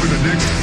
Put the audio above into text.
for the next